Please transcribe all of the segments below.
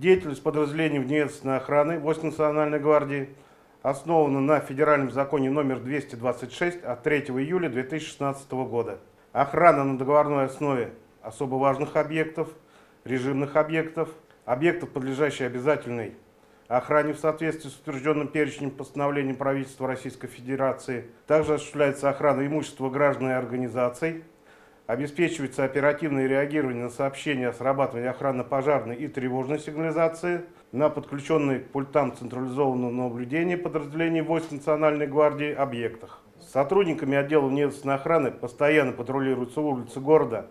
Деятельность подразделений внедержавной охраны Войск Национальной гвардии основана на федеральном законе номер 226 от 3 июля 2016 года. Охрана на договорной основе особо важных объектов, режимных объектов, объектов, подлежащих обязательной охране в соответствии с утвержденным перечнем постановлением правительства Российской Федерации. Также осуществляется охрана имущества граждан и организаций, обеспечивается оперативное реагирование на сообщения о срабатывании охранно-пожарной и тревожной сигнализации на подключенные к пультам централизованного наблюдения подразделений войск Национальной гвардии объектах. Сотрудниками отдела внедорожной охраны постоянно патрулируются улицы города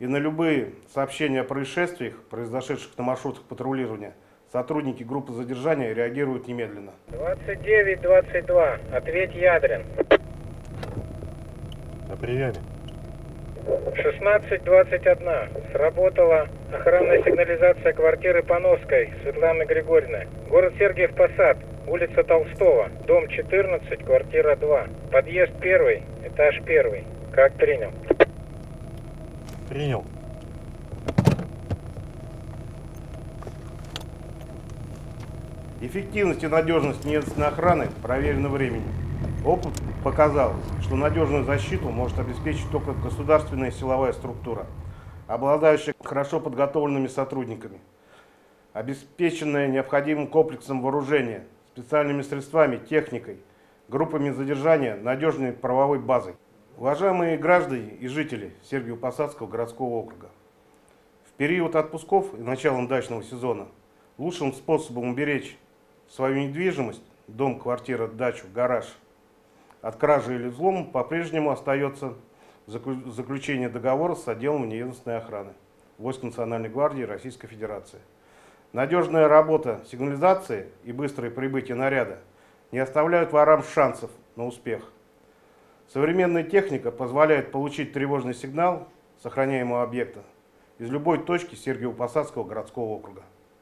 и на любые сообщения о происшествиях, произошедших на маршрутах патрулирования, сотрудники группы задержания реагируют немедленно. 29-22. Ответь Ядрин. На приеме. 16.21. Сработала охранная сигнализация квартиры Пановской Светланы Григорьевны. Город Сергиев Посад. Улица Толстого. Дом 14, квартира 2. Подъезд 1, этаж 1. Как принял? Принял. Эффективность и надежность местной охраны проверена временем. Опыт показал, что надежную защиту может обеспечить только государственная силовая структура, обладающая хорошо подготовленными сотрудниками, обеспеченная необходимым комплексом вооружения, специальными средствами, техникой, группами задержания, надежной правовой базой. Уважаемые граждане и жители Сергиево-Посадского городского округа, в период отпусков и началом дачного сезона лучшим способом уберечь свою недвижимость, дом, квартира, дачу, гараж, от кражи или взлома по-прежнему остается заключение договора с отделом внедведомственной охраны Войск Национальной гвардии Российской Федерации. Надежная работа сигнализации и быстрое прибытие наряда не оставляют ворам шансов на успех. Современная техника позволяет получить тревожный сигнал сохраняемого объекта из любой точки Сергиево-Посадского городского округа.